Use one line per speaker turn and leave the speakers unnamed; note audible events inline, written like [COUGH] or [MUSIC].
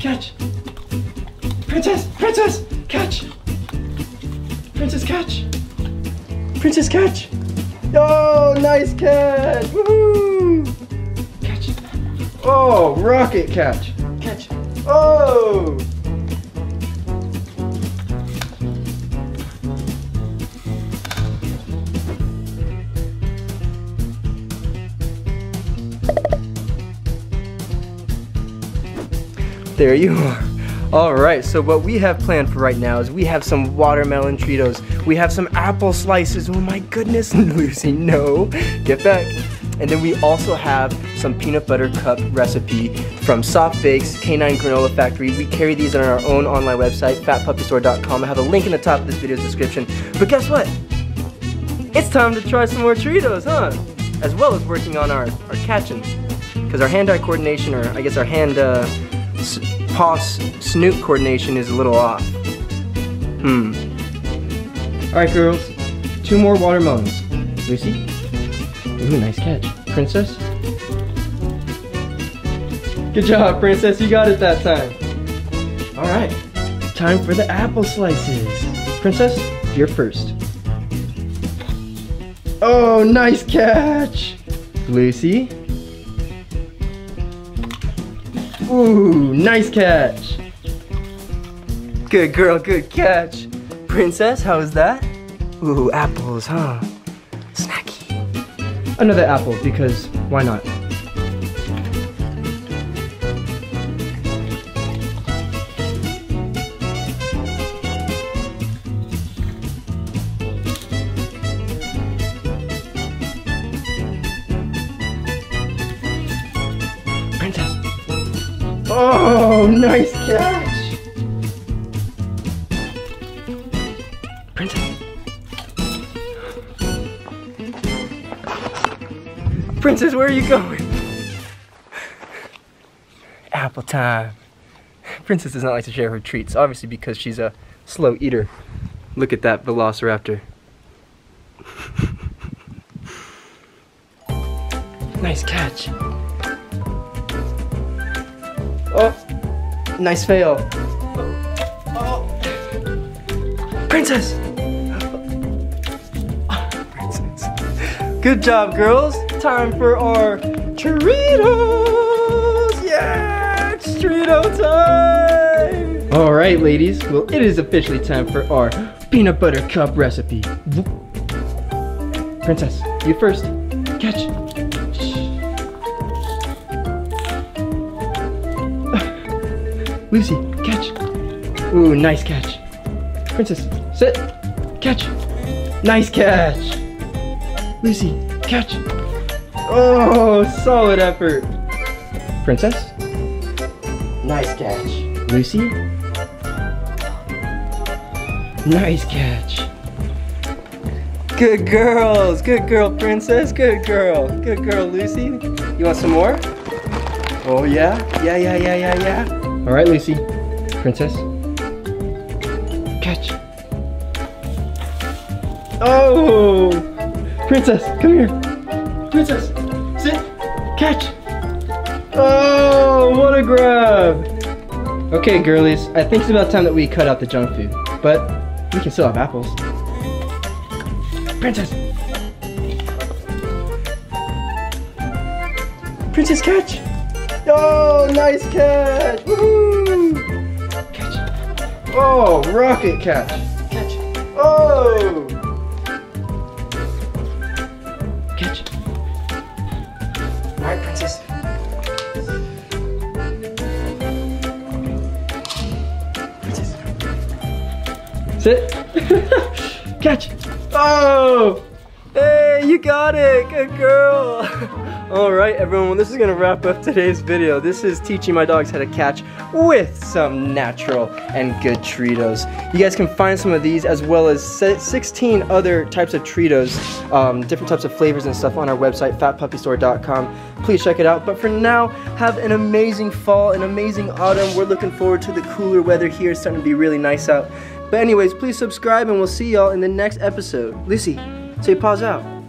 catch. Princess, princess, catch. Princess, catch. Princess, catch. Oh, nice catch. Woohoo. Catch. Oh, rocket catch. Catch. Oh. There you are. All right, so what we have planned for right now is we have some watermelon Treatos. We have some apple slices. Oh my goodness, [LAUGHS] Lucy, no. Get back. And then we also have some peanut butter cup recipe from Soft Bakes Canine Granola Factory. We carry these on our own online website, fatpuppystore.com. I have a link in the top of this video's description. But guess what? It's time to try some more Treatos, huh? As well as working on our, our catching. Because our hand-eye coordination, or I guess our hand, uh, paw snoot coordination is a little off. Hmm. Alright girls, two more watermelons. Lucy? Ooh, nice catch. Princess? Good job, Princess, you got it that time. Alright, time for the apple slices. Princess, you're first. Oh, nice catch! Lucy? Ooh, nice catch. Good girl, good catch. Princess, how is that? Ooh, apples, huh? Snacky. Another apple, because why not? Oh, nice catch. Princess. Princess, where are you going? Apple time. Princess does not like to share her treats, obviously because she's a slow eater. Look at that velociraptor. [LAUGHS] nice catch. Oh, nice fail. Oh, Princess. Princess. Good job, girls. Time for our Churritos. Yeah, it's time. All right, ladies. Well, it is officially time for our peanut butter cup recipe. Princess, you first. Catch. Lucy, catch. Ooh, nice catch. Princess, sit. Catch. Nice catch. Lucy, catch. Oh, solid effort. Princess. Nice catch. Lucy. Nice catch. Good girls. Good girl, Princess. Good girl. Good girl, Lucy. You want some more? Oh, yeah? Yeah, yeah, yeah, yeah, yeah. All right, Lucy. Princess. Catch. Oh! Princess, come here. Princess, sit. Catch. Oh, what a grab. Okay, girlies. I think it's about time that we cut out the junk food. But we can still have apples. Princess. Princess, catch. Oh, nice catch! Woohoo! Catch. Oh, rocket catch. Catch. Oh! Catch. All right, princess. Princess. Sit. [LAUGHS] catch. Oh! Hey, you got it! Good girl! [LAUGHS] Alright everyone, well, this is gonna wrap up today's video. This is teaching my dogs how to catch with some natural and good Treatos. You guys can find some of these as well as 16 other types of Treatos, um, different types of flavors and stuff on our website, fatpuppystore.com. Please check it out. But for now, have an amazing fall, an amazing autumn. We're looking forward to the cooler weather here. It's starting to be really nice out. But anyways, please subscribe and we'll see y'all in the next episode. Lucy, Say pause out.